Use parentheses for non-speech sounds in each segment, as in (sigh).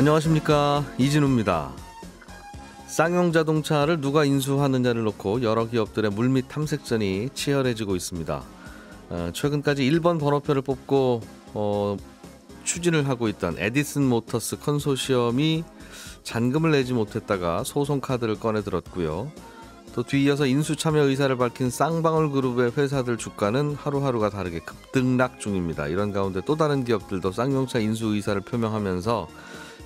안녕하십니까 이진우입니다. 쌍용 자동차를 누가 인수하느냐를 놓고 여러 기업들의 물밑 탐색전이 치열해지고 있습니다. 어, 최근까지 1번 번호표를 뽑고 어, 추진을 하고 있던 에디슨 모터스 컨소시엄이 잔금을 내지 못했다가 소송 카드를 꺼내 들었고요. 또 뒤이어서 인수 참여 의사를 밝힌 쌍방울 그룹의 회사들 주가는 하루하루가 다르게 급등락 중입니다. 이런 가운데 또 다른 기업들도 쌍용차 인수 의사를 표명하면서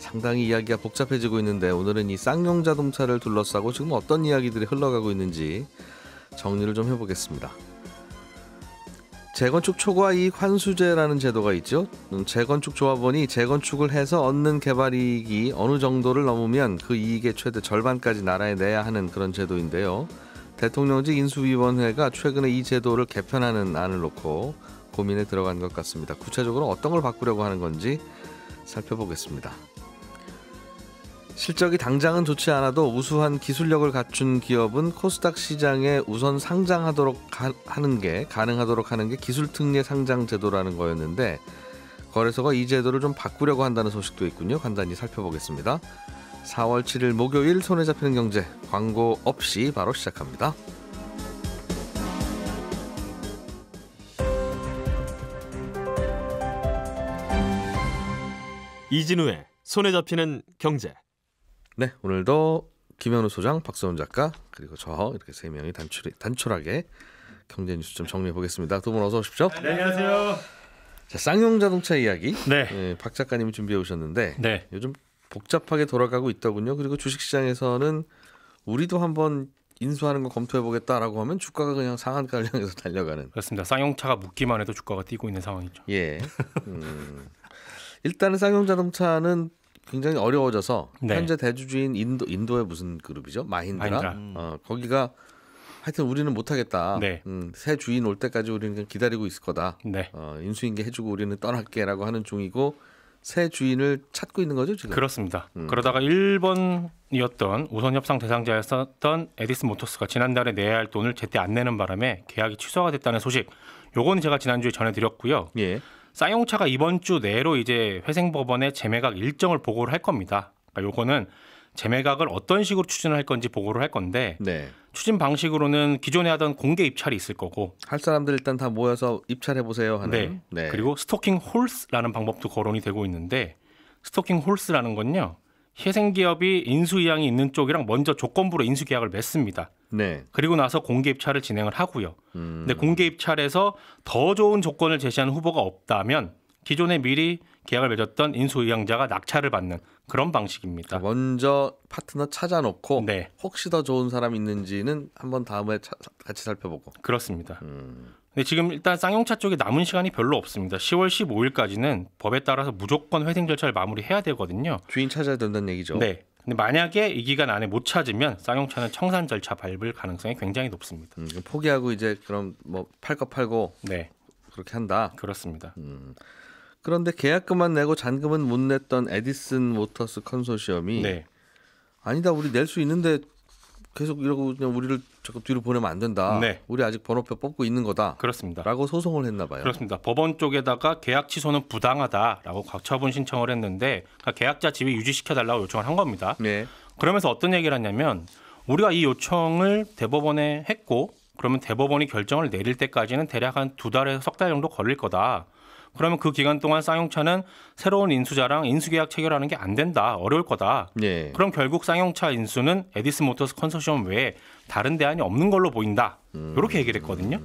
상당히 이야기가 복잡해지고 있는데 오늘은 이 쌍용 자동차를 둘러싸고 지금 어떤 이야기들이 흘러가고 있는지 정리를 좀 해보겠습니다. 재건축 초과 이익 환수제라는 제도가 있죠. 음, 재건축 조합원이 재건축을 해서 얻는 개발 이익이 어느 정도를 넘으면 그 이익의 최대 절반까지 나라에 내야 하는 그런 제도인데요. 대통령직 인수위원회가 최근에 이 제도를 개편하는 안을 놓고 고민에 들어간 것 같습니다. 구체적으로 어떤 걸 바꾸려고 하는 건지 살펴보겠습니다. 실적이 당장은 좋지 않아도 우수한 기술력을 갖춘 기업은 코스닥 시장에 우선 상장하도록 가, 하는 게 가능하도록 하는 게 기술 특례 상장 제도라는 거였는데 거래소가 이 제도를 좀 바꾸려고 한다는 소식도 있군요. 간단히 살펴보겠습니다. 4월 7일 목요일 손에 잡히는 경제 광고 없이 바로 시작합니다. 이진우의 손에 잡히는 경제. 네, 오늘도 김현우 소장, 박서원 작가 그리고 저 이렇게 세 명이 단출 단촐하게 경제 뉴스 좀 정리해 보겠습니다. 두 분 어서 오십시오. 네, 안녕하세요. 자, 쌍용 자동차 이야기. 네. 예, 박 작가님이 준비해 오셨는데 네. 요즘 복잡하게 돌아가고 있더군요. 그리고 주식 시장에서는 우리도 한번 인수하는 거 검토해 보겠다라고 하면 주가가 그냥 상한가를 향해서 (laughs) 달려가는. 그렇습니다. 쌍용차가 묻기만 해도 주가가 뛰고 있는 상황이죠. 예. 음. 일단은 쌍용 자동차는 굉장히 어려워져서 네. 현재 대주주인 인도 인도의 무슨 그룹이죠? 마힌드라. 마힌드라. 어, 거기가 하여튼 우리는 못하겠다. 네. 음, 새 주인 올 때까지 우리는 그냥 기다리고 있을 거다. 네. 어, 인수인계 해주고 우리는 떠날게라고 하는 중이고 새 주인을 찾고 있는 거죠 지금. 그렇습니다. 음. 그러다가 1번이었던 우선 협상 대상자였었던 에디슨 모터스가 지난달에 내야 할 돈을 제때 안 내는 바람에 계약이 취소가 됐다는 소식. 요거는 제가 지난주에 전해드렸고요. 예. 쌍용차가 이번 주 내로 이제 회생법원에 재매각 일정을 보고를 할 겁니다. 그러니까 요거는 재매각을 어떤 식으로 추진을 할 건지 보고를 할 건데 네. 추진 방식으로는 기존에 하던 공개 입찰이 있을 거고 할 사람들 일단 다 모여서 입찰해 보세요 하는. 네. 그리고 stalking horse라는 방법도 거론이 되고 있는데 stalking horse라는 건요. 회생 기업이 인수 의향이 있는 쪽이랑 먼저 조건부로 인수 계약을 맺습니다. 네. 그리고 나서 공개 입찰을 진행을 하고요. 음. 근데 공개 입찰에서 더 좋은 조건을 제시하는 후보가 없다면 기존에 미리 계약을 맺었던 인수 의향자가 낙찰을 받는 그런 방식입니다. 자, 먼저 파트너 찾아놓고 네, 혹시 더 좋은 사람 있는지는 한번 다음에 차- 같이 살펴보고. 그렇습니다. 음. 근데 지금 일단 쌍용차 쪽에 남은 시간이 별로 없습니다. 10월 15일까지는 법에 따라서 무조건 회생 절차를 마무리해야 되거든요. 주인 찾아야 된다는 얘기죠. 네. 근데 만약에 이 기간 안에 못 찾으면 쌍용차는 청산 절차 밟을 가능성이 굉장히 높습니다. 음, 포기하고 이제 그럼 뭐 팔 거 팔고 네, 그렇게 한다. 그렇습니다. 음. 그런데 계약금만 내고 잔금은 못 냈던 에디슨 모터스 컨소시엄이 네, 아니다 우리 낼 수 있는데 계속 이러고 그냥 우리를 자꾸 뒤로 보내면 안 된다. 네. 우리 아직 번호표 뽑고 있는 거다. 그렇습니다. 라고 소송을 했나 봐요. 그렇습니다. 법원 쪽에다가 계약 취소는 부당하다라고 가처분 신청을 했는데 그러니까 계약자 지위 유지시켜 달라고 요청을 한 겁니다. 네. 그러면서 어떤 얘기를 했냐면 우리가 이 요청을 대법원에 했고 그러면 대법원이 결정을 내릴 때까지는 대략 한 두 달에서 석 달 정도 걸릴 거다. 그러면 그 기간 동안 쌍용차는 새로운 인수자랑 인수계약 체결하는 게 안 된다. 어려울 거다. 네. 그럼 결국 쌍용차 인수는 에디슨 모터스 컨소시엄 외에 다른 대안이 없는 걸로 보인다. 이렇게 얘기를 했거든요.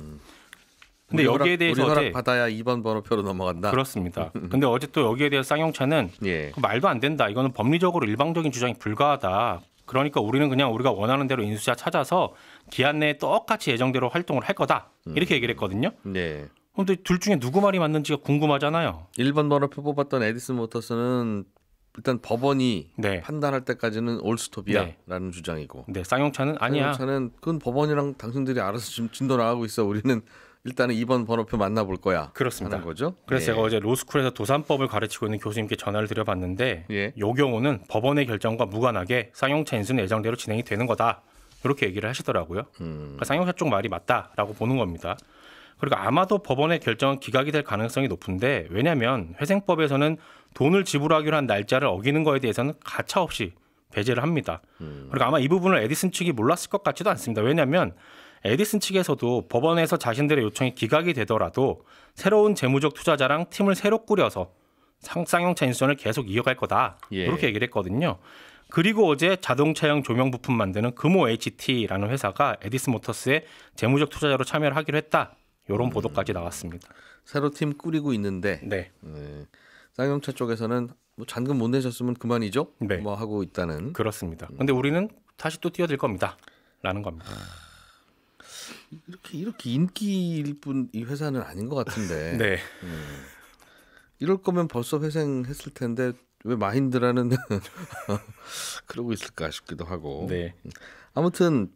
근데 우리 여기에 허락- 대해서 우리 허락 받아야 2번 번호표로 넘어간다. 그렇습니다. (laughs) 근데 어제 또 여기에 대해서 쌍용차는 예. 그 말도 안 된다. 이거는 법리적으로 일방적인 주장이 불가하다. 그러니까 우리는 그냥 우리가 원하는 대로 인수자 찾아서 기한 내에 똑같이 예정대로 활동을 할 거다. 이렇게 얘기를 했거든요. 네. 근데 둘 중에 누구 말이 맞는지가 궁금하잖아요. 1번 번호표 뽑았던 에디슨 모터스는 일단 법원이 네. 판단할 때까지는 올스톱이야라는 주장이고 네, 쌍용차는 아니야. 차는 그건 법원이랑 당신들이 알아서 지금 진도 나가고 있어. 우리는 일단은 2번 번호표 만나볼 거야. 그렇습니다. 하는 거죠. 그래서 예. 제가 어제 로스쿨에서 도산법을 가르치고 있는 교수님께 전화를 드려봤는데 예. 이 경우는 법원의 결정과 무관하게 쌍용차 인수는 예정대로 진행이 되는 거다. 이렇게 얘기를 하시더라고요. 음. 그러니까 쌍용차 쪽 말이 맞다라고 보는 겁니다. 그리고 아마도 법원의 결정은 기각이 될 가능성이 높은데 왜냐하면 회생법에서는 돈을 지불하기로 한 날짜를 어기는 거에 대해서는 가차 없이 배제를 합니다. 그리고 아마 이 부분을 에디슨 측이 몰랐을 것 같지도 않습니다. 왜냐하면 에디슨 측에서도 법원에서 자신들의 요청이 기각이 되더라도 새로운 재무적 투자자랑 팀을 새로 꾸려서 상- 쌍용차 인수전을 계속 이어갈 거다 예. 이렇게 얘기를 했거든요. 그리고 어제 자동차용 조명 부품 만드는 금호 HT라는 회사가 에디슨 모터스의 재무적 투자자로 참여를 하기로 했다. 이런 보도까지 나왔습니다. 새로 팀 꾸리고 있는데 네, 네. 쌍용차 쪽에서는 뭐 잔금 못 내셨으면 그만이죠. 네. 뭐 하고 있다는. 그렇습니다. 근데 우리는 다시 또 뛰어들 겁니다. 라는 겁니다. 이렇게 이렇게 인기일 뿐 이 회사는 아닌 것 같은데. (laughs) 네. 이럴 거면 벌써 회생했을 텐데 왜 마힌드라는 (laughs) 그러고 있을까 싶기도 하고. 네. 아무튼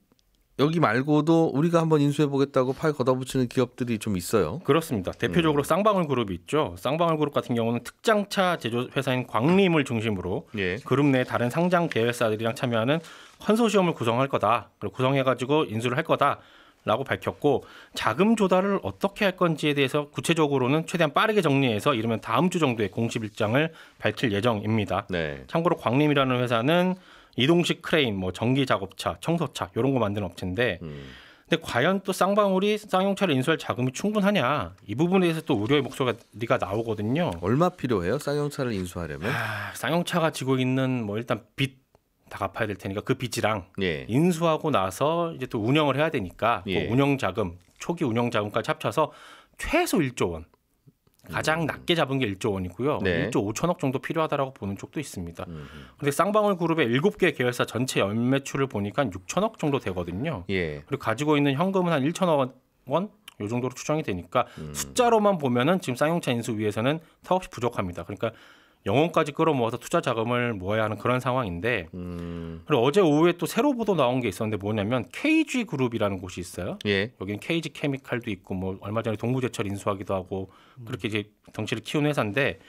여기 말고도 우리가 한번 인수해 보겠다고 팔 걷어붙이는 기업들이 좀 있어요. 그렇습니다. 음. 대표적으로 쌍방울 그룹이 있죠. 쌍방울 그룹 같은 경우는 특장차 제조 회사인 광림을 중심으로 예. 그룹 내 다른 상장 계열사들이랑 참여하는 컨소시엄을 구성할 거다. 그리고 구성해 가지고 인수를 할 거다. 라고 밝혔고 자금 조달을 어떻게 할 건지에 대해서 구체적으로는 최대한 빠르게 정리해서 이르면 다음 주 정도에 공식 일정을 밝힐 예정입니다. 네. 참고로 광림이라는 회사는 이동식 크레인, 뭐 전기 작업차, 청소차 이런 거 만드는 업체인데, 음. 근데 과연 또 쌍방울이 쌍용차를 인수할 자금이 충분하냐 이 부분에 대해서 또 우려의 목소리가 나오거든요. 얼마 필요해요? 쌍용차를 인수하려면? 아, 쌍용차가 지고 있는 뭐 일단 빚 다 갚아야 될 테니까 그 빚이랑 예. 인수하고 나서 이제 또 운영을 해야 되니까 뭐 예. 운영 자금, 초기 운영 자금까지 합쳐서 최소 1조 원. 가장 낮게 잡은 게 1조 원이고요. 음. 네. 1조 5천억 정도 필요하다라고 보는 쪽도 있습니다. 음. 근데 쌍방울 그룹의 7개 계열사 전체 연매출을 보니까 6천억 정도 되거든요. 예. 그리고 가지고 있는 현금은 한 1천억 원? 요 정도로 추정이 되니까 음. 숫자로만 보면은 지금 쌍용차 인수 위해서는 턱없이 부족합니다. 그러니까 영혼까지 끌어모아서 투자 자금을 모아야 하는 그런 상황인데 음. 그리고 어제 오후에 또 새로 보도 나온 게 있었는데 뭐냐면 KG 그룹이라는 곳이 있어요. 예. 여기는 KG 케미칼도 있고 뭐 얼마 전에 동부제철 인수하기도 하고 그렇게 이제 덩치를 키운 회사인데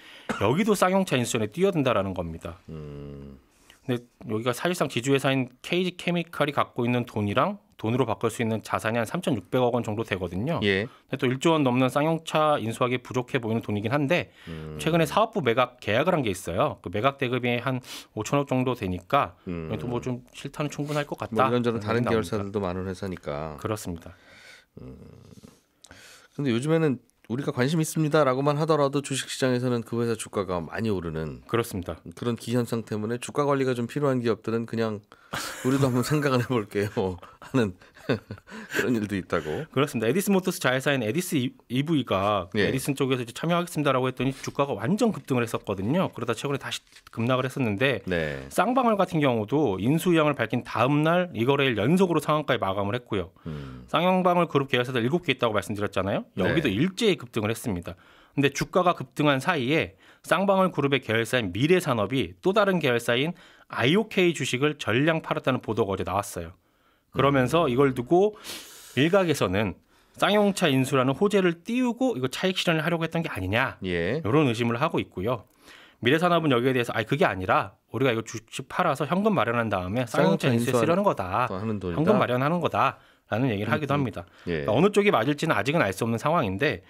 여기도 쌍용차 인수전에 뛰어든다라는 겁니다. 음. 근데 여기가 사실상 지주회사인 KG 케미칼이 갖고 있는 돈이랑 돈으로 바꿀 수 있는 자산이 한 3,600억 원 정도 되거든요. 예. 근데 또 1조 원 넘는 쌍용차 인수하기 부족해 보이는 돈이긴 한데 음. 최근에 사업부 매각 계약을 한 게 있어요. 그 매각 대금이 한 5천억 정도 되니까 음. 또뭐좀 실탄은 충분할 것 같다. 뭐 이런저런 다른. 계열사들도 많은 회사니까. 그렇습니다. 근데 요즘에는 우리가 관심 있습니다라고만 하더라도 주식시장에서는 그 회사 주가가 많이 오르는 그렇습니다. 그런 기현상 때문에 주가 관리가 좀 필요한 기업들은 그냥 우리도 한번 (laughs) 생각을 해볼게요 하는 (laughs) 그런 일도 있다고. 그렇습니다. 에디슨 모터스 자회사인 에디스 이- EV가 예. 에디슨 쪽에서 참여하겠습니다라고 했더니 주가가 완전 급등을 했었거든요. 그러다 최근에 다시 급락을 했었는데 네. 쌍방울 같은 경우도 인수 의향을 밝힌 다음 날 이거래일 연속으로 상한가에 마감을 했고요. 음. 쌍용방울 그룹 계열사들 7개 있다고 말씀드렸잖아요. 여기도 네. 일제히 급등을 했습니다. 근데 주가가 급등한 사이에 쌍방울 그룹의 계열사인 미래산업이 또 다른 계열사인 IOK 주식을 전량 팔았다는 보도가 어제 나왔어요. 그러면서 이걸 두고 일각에서는 쌍용차 인수라는 호재를 띄우고 이거 차익 실현을 하려고 했던 게 아니냐 예. 이런 의심을 하고 있고요. 미래산업은 여기에 대해서 아니 그게 아니라 우리가 이거 주식 팔아서 현금 마련한 다음에 쌍용차 인수에 쓰려는 거다. 현금 마련하는 거다라는 얘기를 하기도 합니다. 예. 그러니까 어느 쪽이 맞을지는 아직은 알 수 없는 상황인데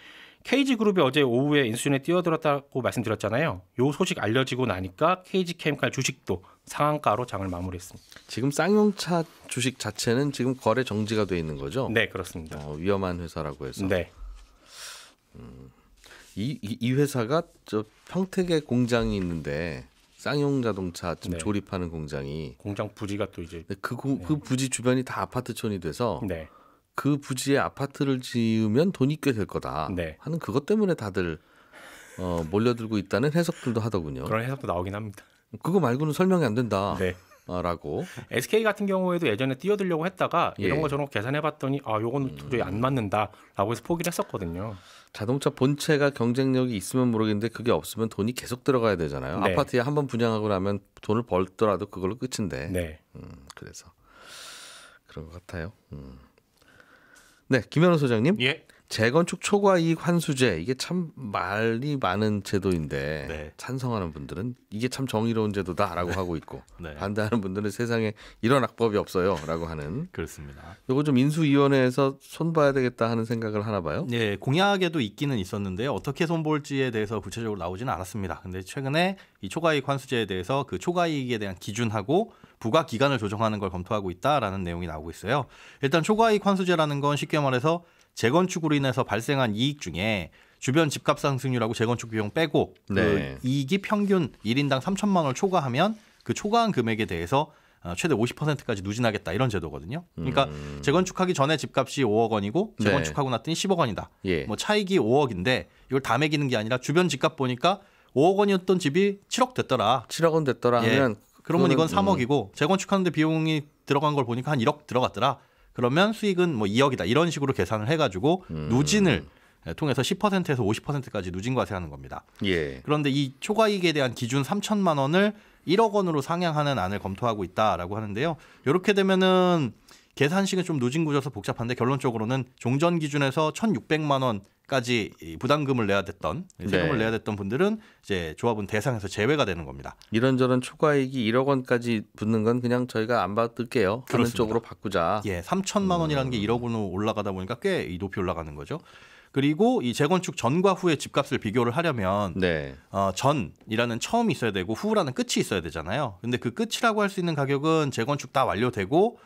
KG 그룹이 어제 오후에 인수인에 뛰어들었다고 말씀드렸잖아요. 요 소식 알려지고 나니까 KG 케미칼 주식도 상한가로 장을 마무리했습니다. 지금 쌍용차 주식 자체는 지금 거래 정지가 돼 있는 거죠. 네, 그렇습니다. 어, 위험한 회사라고 해서 네, 이, 이, 이 회사가 저 평택에 공장이 있는데 쌍용 자동차 지금 네. 조립하는 공장이 공장 부지가 또 이제 근데 그, 구- 그 부지 주변이 다 아파트촌이 돼서 네, 그 부지에 아파트를 지으면 돈이 꽤 될 거다 네. 하는 그것 때문에 다들 어, 몰려들고 있다는 해석들도 하더군요. 그런 해석도 나오긴 합니다. 그거 말고는 설명이 안 된다. 네. 라고 (laughs) SK 같은 경우에도 예전에 뛰어들려고 했다가 이런 예. 거 저런 거 계산해봤더니 아 요건 도저히 안 맞는다라고 해서 포기를 했었거든요. 자동차 본체가 경쟁력이 있으면 모르겠는데 그게 없으면 돈이 계속 들어가야 되잖아요. 네. 아파트에 한 번 분양하고 나면 돈을 벌더라도 그걸로 끝인데. 네, 음, 그래서 그런 것 같아요. 음. 네, 김현우 소장님. 예, 재건축 초과 이익 환수제 이게 참 말이 많은 제도인데 네. 찬성하는 분들은 이게 참 정의로운 제도다라고 하고 있고 (laughs) 네. 반대하는 분들은 세상에 이런 악법이 없어요라고 하는 그렇습니다. 요거 좀 인수위원회에서 손봐야 되겠다 하는 생각을 하나 봐요. 네, 공약에도 있기는 있었는데요. 어떻게 손볼지에 대해서 구체적으로 나오지는 않았습니다. 근데 최근에 이 초과이익 환수제에 대해서 그 초과이익에 대한 기준하고 부과 기간을 조정하는 걸 검토하고 있다라는 내용이 나오고 있어요. 일단 초과이익 환수제라는 건 쉽게 말해서 재건축으로 인해서 발생한 이익 중에 주변 집값 상승률하고 재건축 비용 빼고 네. 그 이익이 평균 1인당 3천만 원을 초과하면 그 초과한 금액에 대해서 어, 최대 50%까지 누진하겠다 이런 제도거든요. 그러니까 재건축하기 전에 집값이 5억 원이고 네. 재건축하고 났더니 10억 원이다. 예. 뭐 차익이 5억인데 이걸 다 매기는 게 아니라 주변 집값 보니까 5억 원이었던 집이 7억 됐더라. 7억 원 됐더라 예. 하면 그러면 이건 그거는, 음. 3억이고 재건축하는데 비용이 들어간 걸 보니까 한 1억 들어갔더라. 그러면 수익은 뭐 2억이다. 이런 식으로 계산을 해가지고 음. 누진을 통해서 10%에서 50%까지 누진 과세하는 겁니다. 예. 그런데 이 초과이익에 대한 기준 3천만 원을 1억 원으로 상향하는 안을 검토하고 있다라고 하는데요. 이렇게 되면은 계산식은 좀 누진 구조서 복잡한데 결론적으로는 종전 기준에서 1,600만 원까지 이 부담금을 내야 됐던 세금을 네. 내야 됐던 분들은 이제 조합은 대상에서 제외가 되는 겁니다. 이런저런 초과이익이 1억 원까지 붙는 건 그냥 저희가 안 받을게요. 그렇습니다. 쪽으로 바꾸자. 예, 3천만 원이라는 게 1억 원으로 올라가다 보니까 꽤이 높이 올라가는 거죠. 그리고 이 재건축 전과 후의 집값을 비교를 하려면 네. 어, 전이라는 처음이 있어야 되고 후라는 끝이 있어야 되잖아요. 근데 그 끝이라고 할 수 있는 가격은 재건축 다 완료되고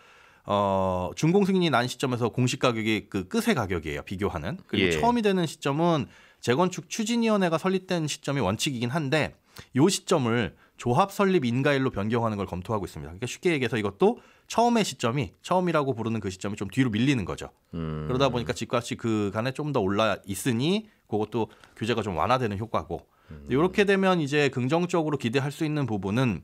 어, 준공 승인이 난 시점에서 공시 가격이 그 끝의 가격이에요. 비교하는. 그리고 예. 처음이 되는 시점은 재건축 추진위원회가 설립된 시점이 원칙이긴 한데 요 시점을 조합 설립 인가일로 변경하는 걸 검토하고 있습니다. 그러니까 쉽게 얘기해서 이것도 처음의 시점이 처음이라고 부르는 그 시점이 좀 뒤로 밀리는 거죠. 음. 그러다 보니까 집값이 그간에 좀 더 올라 있으니 그것도 규제가 좀 완화되는 효과고 이렇게 되면 이제 긍정적으로 기대할 수 있는 부분은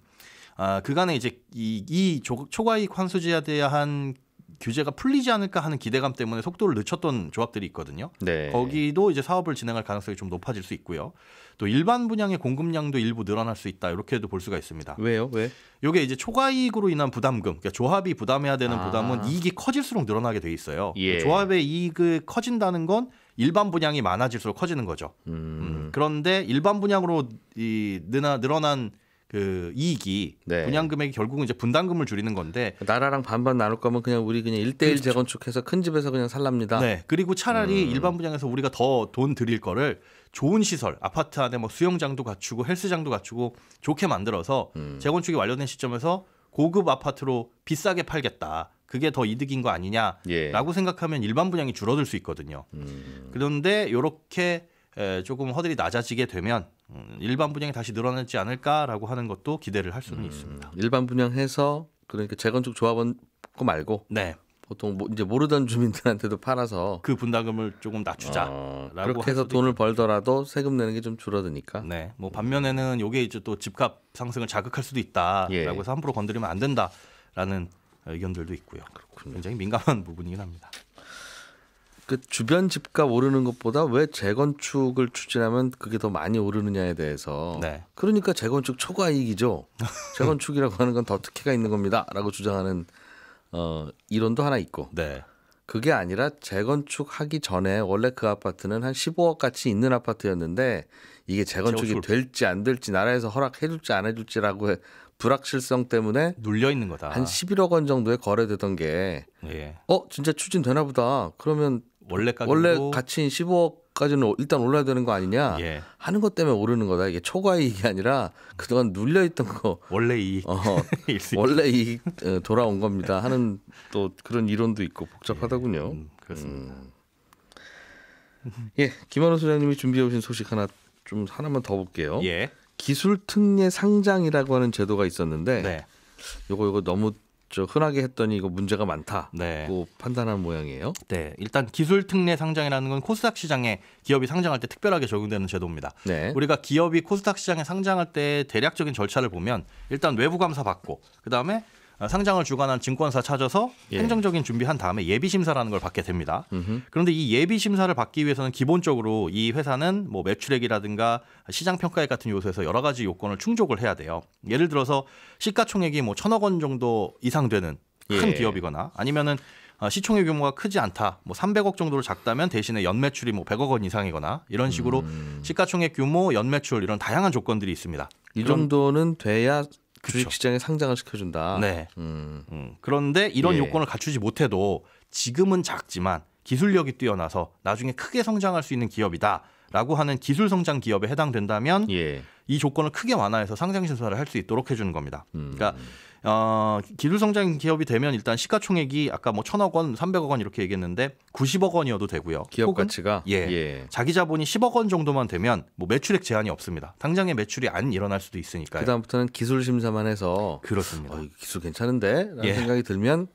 아, 그간에 이제 이, 이 조- 초과이익 환수제에 대한 규제가 풀리지 않을까 하는 기대감 때문에 속도를 늦췄던 조합들이 있거든요. 네. 거기도 이제 사업을 진행할 가능성이 좀 높아질 수 있고요. 또 일반 분양의 공급량도 일부 늘어날 수 있다. 이렇게도 볼 수가 있습니다. 왜요? 왜? 요게 이제 초과이익으로 인한 부담금, 그러니까 조합이 부담해야 되는 아. 부담은 이익이 커질수록 늘어나게 돼 있어요. 예. 조합의 이익이 커진다는 건 일반 분양이 많아질수록 커지는 거죠. 음. 음, 그런데 일반 분양으로 이 늘어 늘어난 그 이익이 네. 분양 금액이 결국은 이제 분담금을 줄이는 건데 나라랑 반반 나눌 거면 그냥 우리 그냥 1대1 그렇죠. 재건축해서 큰 집에서 그냥 살랍니다. 네. 그리고 차라리 음. 일반 분양에서 우리가 더돈 들일 거를 좋은 시설, 아파트 안에 뭐 수영장도 갖추고 헬스장도 갖추고 좋게 만들어서 음. 재건축이 완료된 시점에서 고급 아파트로 비싸게 팔겠다. 그게 더 이득인 거 아니냐라고 예. 생각하면 일반 분양이 줄어들 수 있거든요. 음. 그런데 이렇게 조금 허들이 낮아지게 되면 음, 일반 분양이 다시 늘어나지 않을까라고 하는 것도 기대를 할 수는 있습니다. 일반 분양해서 그러니까 재건축 조합원 거 말고 네, 보통 뭐 이제 모르던 주민들한테도 팔아서 그 분담금을 조금 낮추자. 어, 라고 그렇게 할 해서 돈을 벌더라도 세금 내는 게 좀 줄어드니까. 네, 뭐 반면에는 요게 이제 또 집값 상승을 자극할 수도 있다라고 예. 해서 함부로 건드리면 안 된다라는 의견들도 있고요. 굉장히 민감한 (laughs) 부분이긴 합니다. 그 주변 집값 오르는 것보다 왜 재건축을 추진하면 그게 더 많이 오르느냐에 대해서. 네. 그러니까 재건축 초과 이익이죠. (laughs) 재건축이라고 하는 건 더 특혜가 있는 겁니다라고 주장하는 어, 이론도 하나 있고. 네, 그게 아니라 재건축하기 전에 원래 그 아파트는 한 15억 가치 있는 아파트였는데 이게 재건축이 재건축을- 될지 안 될지 나라에서 허락해줄지 안 해줄지라고 해 불확실성 때문에 눌려 있는 거다. 한 11억 원 정도에 거래되던 게 예, 어 진짜 추진되나 보다. 그러면 원래 가격으로 원래 가치인 15억까지는 일단 올라야 되는 거 아니냐 예, 하는 것 때문에 오르는 거다. 이게 초과 이익이 아니라 그동안 눌려 있던 거. 원래 이 어, (laughs) 원래 이 어, 돌아온 겁니다. 하는 또 그런 이론도 있고 복잡하더군요. 음, 그렇습니다. 예, 김한호 소장님이 준비해 오신 소식 하나 좀 하나만 더 볼게요. 예, 기술 특례 상장이라고 하는 제도가 있었는데 네, 요거 요거 너무 저 흔하게 했더니 이거 문제가 많다고 네. 판단한 모양이에요. 네, 일단 기술 특례 상장이라는 건 코스닥 시장에 기업이 상장할 때 특별하게 적용되는 제도입니다. 네. 우리가 기업이 코스닥 시장에 상장할 때 대략적인 절차를 보면 일단 외부 감사 받고 그 다음에 어, 상장을 주관한 증권사 찾아서 예. 행정적인 준비한 다음에 예비 심사라는 걸 받게 됩니다. 음흠. 그런데 이 예비 심사를 받기 위해서는 기본적으로 이 회사는 뭐 매출액이라든가 시장 평가액 같은 요소에서 여러 가지 요건을 충족을 해야 돼요. 예를 들어서 시가총액이 뭐 천억 원 정도 이상 되는 큰 예. 기업이거나 아니면은 어, 시총의 규모가 크지 않다. 뭐 300억 정도로 작다면 대신에 연매출이 뭐 100억 원 이상이거나 이런 식으로 음. 시가총액 규모, 연매출 이런 다양한 조건들이 있습니다. 이 정도는 돼야 그쵸. 주식시장에 상장을 시켜준다. 네. 음. 음, 그런데 이런 예. 요건을 갖추지 못해도 지금은 작지만 기술력이 뛰어나서 나중에 크게 성장할 수 있는 기업이다라고 하는 기술 성장 기업에 해당된다면 예. 이 조건을 크게 완화해서 상장 신설을 할 수 있도록 해주는 겁니다. 음. 그러니까 어, 기술 성장 기업이 되면 일단 시가총액이 아까 뭐 천억 원, 300억 원 이렇게 얘기했는데 90억 원이어도 되고요. 기업 가치가 예. 자기 자본이 10억 원 정도만 되면 뭐 매출액 제한이 없습니다. 당장의 매출이 안 일어날 수도 있으니까요. 그다음부터는 기술 심사만 해서 그렇습니다. 어, 이 기술 괜찮은데라는 예. 생각이 들면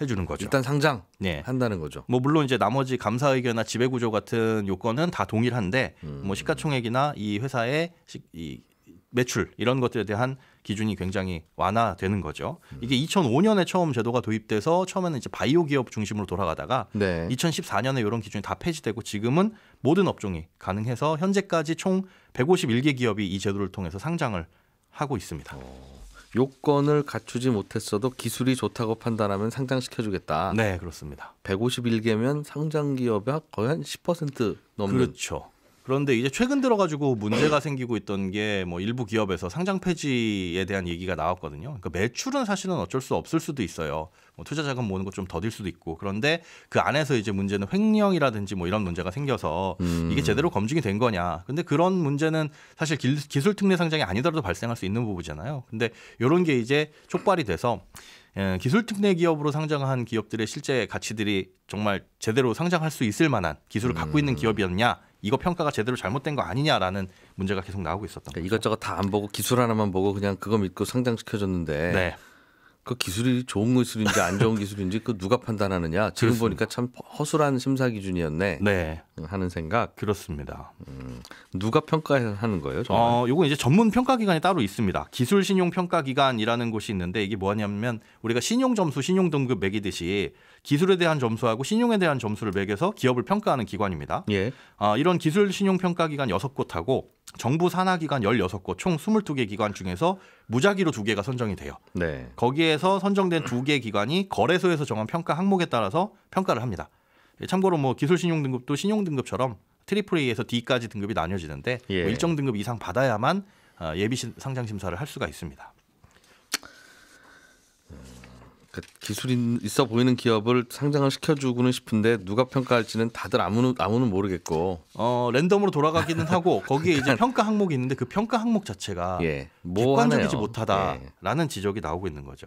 해주는 거죠. 일단 상장 네. 한다는 거죠. 뭐 물론 이제 나머지 감사 의견이나 지배 구조 같은 요건은 다 동일한데 음. 뭐 시가총액이나 이 회사의 시, 이 매출 이런 것들에 대한 기준이 굉장히 완화되는 거죠. 음. 이게 2005년에 처음 제도가 도입돼서 처음에는 이제 바이오 기업 중심으로 돌아가다가 네. 2014년에 이런 기준이 다 폐지되고 지금은 모든 업종이 가능해서 현재까지 총 151개 기업이 이 제도를 통해서 상장을 하고 있습니다. 요건을 갖추지 못했어도 기술이 좋다고 판단하면 상장시켜주겠다. 네, 그렇습니다. 151개면 상장 기업의 거의 한 10% 넘는 그렇죠. 그런데 이제 최근 들어가지고 문제가 생기고 있던 게 뭐 일부 기업에서 상장 폐지에 대한 얘기가 나왔거든요. 그러니까 매출은 사실은 어쩔 수 없을 수도 있어요. 뭐 투자 자금 모으는 거좀 더딜 수도 있고 그런데 그 안에서 이제 문제는 횡령이라든지 뭐 이런 문제가 생겨서 음. 이게 제대로 검증이 된 거냐. 근데 그런 문제는 사실 기- 기술 특례 상장이 아니더라도 발생할 수 있는 부분이잖아요. 근데 이런 게 이제 촉발이 돼서 예, 기술 특례 기업으로 상장한 기업들의 실제 가치들이 정말 제대로 상장할 수 있을 만한 기술을 갖고 음. 있는 기업이었냐 이거 평가가 제대로 잘못된 거 아니냐라는 문제가 계속 나오고 있었던 그러니까. 이것저것 다 안 보고 기술 하나만 보고 그냥 그거 믿고 상장시켜줬는데 네, 그 기술이 좋은 기술인지 안 좋은 기술인지 그 누가 판단하느냐 지금 그렇습니다. 보니까 참 허술한 심사 기준이었네 네 하는 생각 그렇습니다. 누가 평가하는 거예요 정말 어, 요건 이제 전문 평가 기관이 따로 있습니다. 기술 신용 평가 기관이라는 곳이 있는데 이게 뭐냐면 우리가 신용 점수, 신용 등급 매기듯이 기술에 대한 점수하고 신용에 대한 점수를 매겨서 기업을 평가하는 기관입니다. 예 아, 이런 기술 신용 평가 기관 6곳하고 정부 산하 기관 16곳 총 22개 기관 중에서 무작위로 두 개가 선정이 돼요. 네. 거기에서 선정된 두 개 기관이 거래소에서 정한 평가 항목에 따라서 평가를 합니다. 예, 참고로 뭐 기술 신용 등급도 신용 등급처럼 트리플 A에서 D까지 등급이 나뉘어지는데 예. 뭐 일정 등급 이상 받아야만 아, 예비 신- 상장 심사를 할 수가 있습니다. 그 기술이 있어 보이는 기업을 상장을 시켜주고는 싶은데 누가 평가할지는 다들 아무는 아무는 모르겠고 어, 랜덤으로 돌아가기는 (laughs) 하고 거기에 이제 평가 항목이 있는데 그 평가 항목 자체가 예, 뭐 객관적이지. 못하다라는 예. 지적이 나오고 있는 거죠.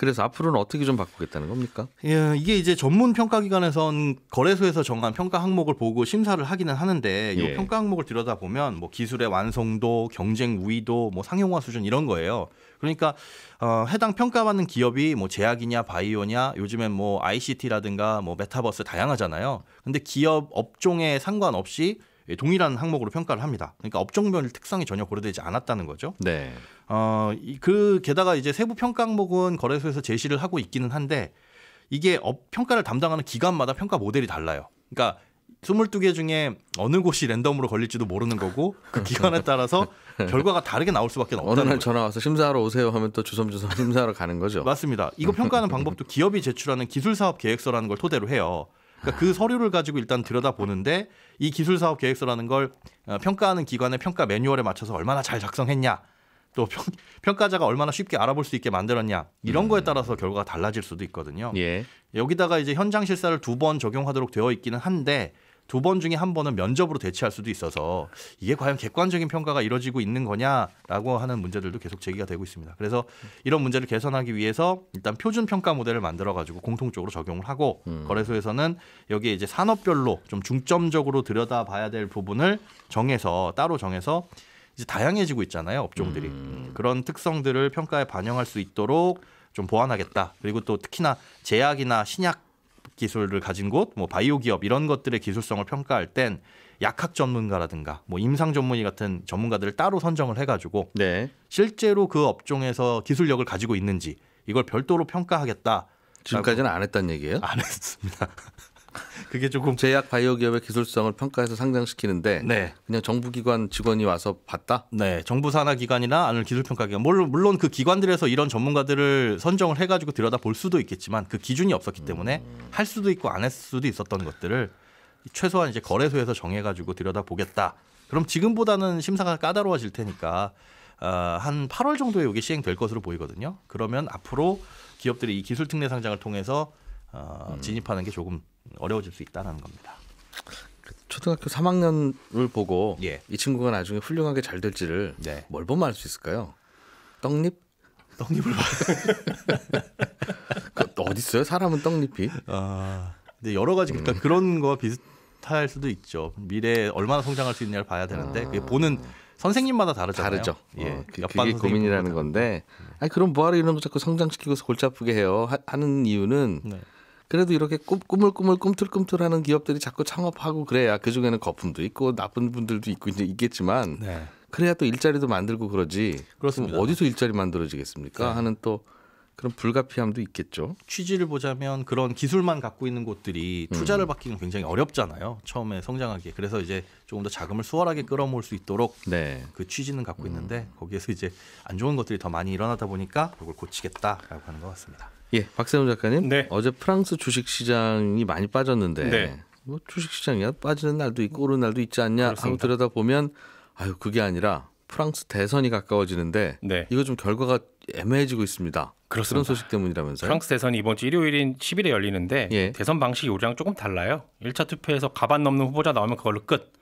그래서 앞으로는 어떻게 좀 바꾸겠다는 겁니까? 예, 이게 이제 전문 평가 기관에선 거래소에서 정한 평가 항목을 보고 심사를 하기는 하는데 예. 이 평가 항목을 들여다 보면 뭐 기술의 완성도, 경쟁 우위도, 뭐 상용화 수준 이런 거예요. 그러니까 어, 해당 평가받는 기업이 뭐 제약이냐 바이오냐 요즘엔 뭐 ICT라든가 뭐 메타버스 다양하잖아요. 근데 기업 업종에 상관없이 동일한 항목으로 평가를 합니다. 그러니까 업종별 특성이 전혀 고려되지 않았다는 거죠. 네. 어, 이- 그 게다가 이제 세부 평가 항목은 거래소에서 제시를 하고 있기는 한데 이게 업 평가를 담당하는 기관마다 평가 모델이 달라요. 그러니까 22개 중에 어느 곳이 랜덤으로 걸릴지도 모르는 거고 그 기관에 따라서 결과가 다르게 나올 수밖에 어느 없다는 날 거죠. 전화 와서 심사하러 오세요 하면 또 주섬주섬 (laughs) 심사하러 가는 거죠. 맞습니다. 이거 (laughs) 평가하는 방법도 기업이 제출하는 기술 사업 계획서라는 걸 토대로 해요. 그러니까 그 서류를 가지고 일단 들여다 보는데 이 기술 사업 계획서라는 걸 어, 평가하는 기관의 평가 매뉴얼에 맞춰서 얼마나 잘 작성했냐, 또 평, 평가자가 얼마나 쉽게 알아볼 수 있게 만들었냐 이런 거에 따라서 결과가 달라질 수도 있거든요. 예. 여기다가 이제 현장 실사를 두 번 적용하도록 되어 있기는 한데 두 번 중에 한 번은 면접으로 대체할 수도 있어서 이게 과연 객관적인 평가가 이루어지고 있는 거냐라고 하는 문제들도 계속 제기가 되고 있습니다. 그래서 이런 문제를 개선하기 위해서 일단 표준 평가 모델을 만들어 가지고 공통적으로 적용을 하고 음. 거래소에서는 여기에 이제 산업별로 좀 중점적으로 들여다봐야 될 부분을 정해서 따로 정해서 이제 다양해지고 있잖아요 업종들이 음. 그런 특성들을 평가에 반영할 수 있도록 좀 보완하겠다. 그리고 또 특히나 제약이나 신약 기술을 가진 곳, 뭐 바이오 기업 이런 것들의 기술성을 평가할 땐 약학 전문가라든가 뭐 임상 전문의 같은 전문가들을 따로 선정을 해가지고 네. 실제로 그 업종에서 기술력을 가지고 있는지 이걸 별도로 평가하겠다. 지금까지는 안 했단 얘기예요? 안 했습니다. 그게 조금 제약 바이오 기업의 기술성을 평가해서 상장시키는데 네. 그냥 정부 기관 직원이 와서 봤다. 네, 정부 산하 기관이나 아니면 기술 평가 기관 물론 물론 그 기관들에서 이런 전문가들을 선정을 해 가지고 들여다 볼 수도 있겠지만 그 기준이 없었기 때문에 할 수도 있고 안 할 수도 있었던 것들을 최소한 이제 거래소에서 정해 가지고 들여다 보겠다. 그럼 지금보다는 심사가 까다로워질 테니까 어, 한 8월 정도에 이게 시행될 것으로 보이거든요. 그러면 앞으로 기업들이 이 기술 특례 상장을 통해서 어, 진입하는 게 조금 어려워질 수 있다는 겁니다. 초등학교 3학년을 보고 예. 이 친구가 나중에 훌륭하게 잘 될지를 네. 뭘 보면 알 수 있을까요? 떡잎? 떡잎을 (laughs) 그 어디 있어요? 사람은 떡잎이? 아, 근데 여러 가지 그러니까 그런 거와 비슷할 수도 있죠. 미래에 얼마나 성장할 수 있냐를 봐야 되는데 그게 보는 선생님마다 다르잖아요. 다르죠. 예, 어, 그, 그게 고민이라는 건데, 아니 그럼 뭐하러 이런 거 자꾸 성장시키고서 골치 아프게 해요? 하, 하는 이유는 네. 그래도 이렇게 꿈, 꿈을 꿈을 꿈틀꿈틀 하는 기업들이 자꾸 창업하고 그래야 그 중에는 거품도 있고 나쁜 분들도 있고 이제 있겠지만 네. 그래야 또 일자리도 만들고 그러지. 그렇습니다. 어디서 일자리 만들어지겠습니까? 네. 하는 또 그런 불가피함도 있겠죠. 취지를 보자면 그런 기술만 갖고 있는 곳들이 음. 투자를 받기는 굉장히 어렵잖아요. 처음에 성장하기에. 그래서 이제 조금 더 자금을 수월하게 끌어모을 수 있도록 네. 그 취지는 갖고 있는데 음. 거기에서 이제 안 좋은 것들이 더 많이 일어나다 보니까 그걸 고치겠다라고 하는 것 같습니다. 예, 박세훈 작가님. 네. 어제 프랑스 주식 시장이 많이 빠졌는데 네. 뭐 주식 시장이야 빠지는 날도 있고 오르는 날도 있지 않냐 하고 그렇습니다. 들여다 보면 아유 그게 아니라 프랑스 대선이 가까워지는데 네. 이거 좀 결과가 애매해지고 있습니다. 그런 그렇습니다. 소식 때문이라면서요? 프랑스 대선이 이번 주 일요일인 10일에 열리는데 예. 대선 방식이 우리랑 조금 달라요. 1차 투표에서 과반 넘는 후보자 나오면 그걸로 끝.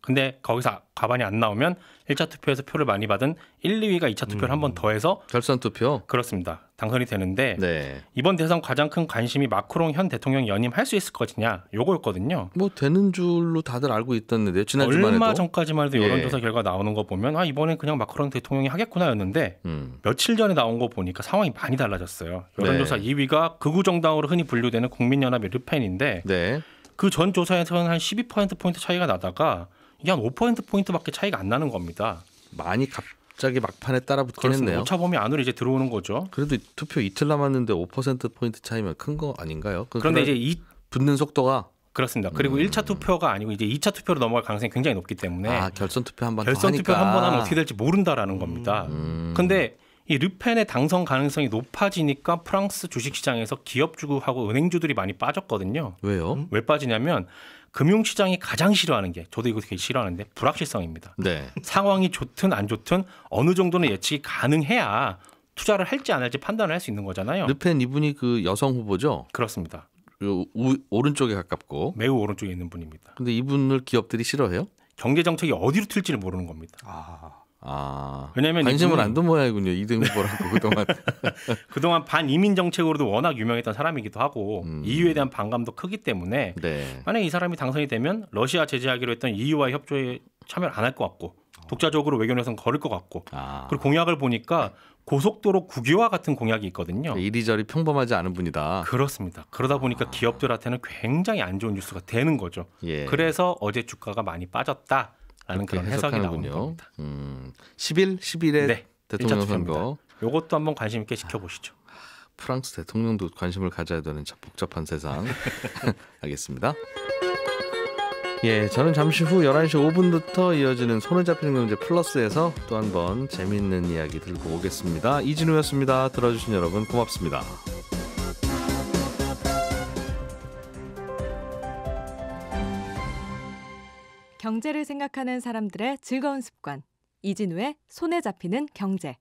근데 거기서 과반이 안 나오면 1차 투표에서 표를 많이 받은 1, 2위가 2차 투표를 한번 더 해서 결선 투표. 그렇습니다. 당선이 되는데 네. 이번 대선 가장 큰 관심이 마크롱 현 대통령 연임할 수 있을 것이냐 요거였거든요. 뭐 되는 줄로 다들 알고 있던데요. 지난 주만 얼마 해도. 전까지만 해도 예. 여론조사 결과 나오는 거 보면 아 이번엔 그냥 마크롱 대통령이 하겠구나였는데 음. 며칠 전에 나온 거 보니까 상황이 많이 달라졌어요. 여론조사 네. 2위가 극우 정당으로 흔히 분류되는 국민연합의 르펜인데 네. 그전 조사에서는 한 12% 포인트 차이가 나다가 이게 한 5% 포인트밖에 차이가 안 나는 겁니다. 많이 갑 자기 막판에 따라붙긴. 했네요. 오차 범위 안으로 이제 들어오는 거죠. 그래도 투표 이틀 남았는데 5% 포인트 차이면 큰 거 아닌가요? 그- 그런데 이제 이 붙는 속도가 그렇습니다. 그리고 음. 1차 투표가 아니고 이제 2차 투표로 넘어갈 가능성이 굉장히 높기 때문에 아 결선 투표 한번더 결선 투표 한 번 하면 어떻게 될지 모른다라는 겁니다. 음. 근데 이 르펜의 당선 가능성이 높아지니까 프랑스 주식시장에서 기업주하고 은행주들이 많이 빠졌거든요. 왜요? 왜 빠지냐면 금융시장이 가장 싫어하는 게 저도 이거 되게 싫어하는데 불확실성입니다. 네. 상황이 좋든 안 좋든 어느 정도는 예측이 가능해야 투자를 할지 안 할지 판단을 할 수 있는 거잖아요. 르펜 이분이 그 여성 후보죠. 그렇습니다. 그 우, 오른쪽에 가깝고. 매우 오른쪽에 있는 분입니다. 근데 이분을 기업들이 싫어해요? 경제 정책이 어디로 튈지를 모르는 겁니다. 아, 아. 왜냐하면 관심을 안 둔 모양이군요. 이등 후보라고 (laughs) 그동안. (laughs) 그동안 반이민 정책으로도 워낙 유명했던 사람이기도 하고 음. EU에 대한 반감도 크기 때문에 네. 만약 이 사람이 당선이 되면 러시아 제재하기로 했던 EU와 협조에 참여를 안 할 것 같고 독자적으로 외교에선 걸을 것 같고 아. 그리고 공약을 보니까 고속도로 국유화 같은 공약이 있거든요. 이리저리 평범하지 않은 분이다. 그렇습니다. 그러다 보니까 아. 기업들한테는 굉장히 안 좋은 뉴스가 되는 거죠. 예. 그래서 어제 주가가 많이 빠졌다 라는 그런 해석이 나오는. 겁니다. 음. 10일 10일에 네, 대통령. 선거. 요것도 한번 관심 있게 지켜보시죠. 프랑스 대통령도 관심을 가져야 되는 참 복잡한 세상. (laughs) 알겠습니다. 예, 저는 잠시 후 11시 5분부터 이어지는 손을 잡히는 경제 플러스에서 또 한 번 재미있는 이야기 들고 오겠습니다. 이진우였습니다. 들어주신 여러분 고맙습니다. 경제를 생각하는 사람들의 즐거운 습관. 이진우의 손에 잡히는 경제.